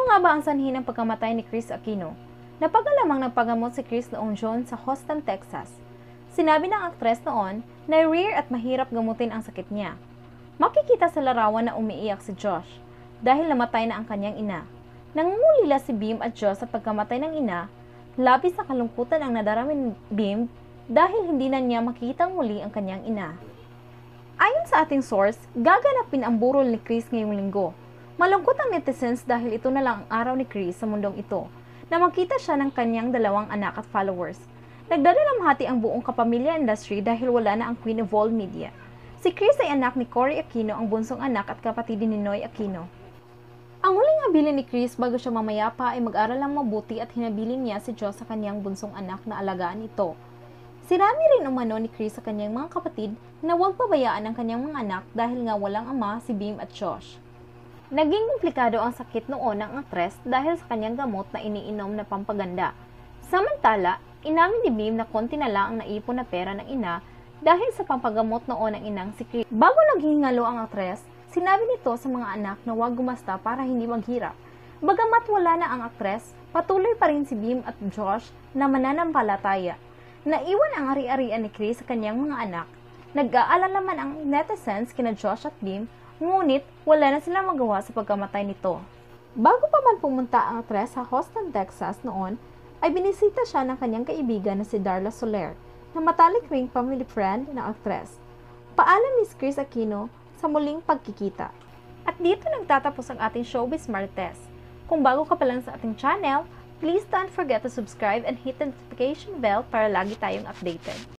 nga ba ang sanhi ng pagkamatay ni Chris Aquino? Napagalamang nagpagamot si Chris noong June sa Houston, Texas. Sinabi ng aktres noon na rare at mahirap gamutin ang sakit niya. Makikita sa larawan na umiiyak si Josh dahil namatay na ang kanyang ina. Nangungulila si Beam at Josh sa pagkamatay ng ina, labis na kalungkutan ang nadarama ni Beam dahil hindi na niya makitang muli ang kanyang ina. Ayon sa ating source, gaganapin ang burol ni Chris ngayong linggo. Malungkot ang netizens dahil ito na lang ang araw ni Chris sa mundong ito, na makita siya ng kanyang dalawang anak at followers. Nagdadalamhati ang buong kapamilya industry dahil wala na ang Queen of All Media. Si Chris ay anak ni Cory Aquino, ang bunsong anak at kapatid ni Noy Aquino. Ang huling habilin ni Chris bago siya mamayapa ay mag-aral ng mabuti at hinabilin niya si Joss sa kanyang bunsong anak na alagaan ito. Sinami rin umano ni Chris sa kanyang mga kapatid na huwag pabayaan ang kanyang mga anak dahil nga walang ama si Beam at Josh. Naging komplikado ang sakit noon ng aktres dahil sa kanyang gamot na iniinom na pampaganda. Samantala, inamin ni Beam na konti na lang ang naipon na pera ng ina dahil sa pampagamot noon ng inang si Chris. Bago naghihingalo ang aktres, sinabi nito sa mga anak na huwag gumasta para hindi maghirap. Bagamat wala na ang aktres, patuloy pa rin si Beam at Josh na mananampalataya. Naiwan ang ari-arian ni Chris sa kanyang mga anak. Nag-aalala man ang netizens kina Josh at Beam, ngunit wala na silang magawa sa pagkamatay nito. Bago pa man pumunta ang aktres sa Houston, Texas noon, ay binisita siya ng kanyang kaibigan na si Darla Soler, na matalik ring family friend ng aktres. Paalam Miss Chris Aquino sa muling pagkikita. At dito nagtatapos ang ating Showbiz Martes. Kung bago ka pa lang sa ating channel, please don't forget to subscribe and hit the notification bell para lagi tayong updated.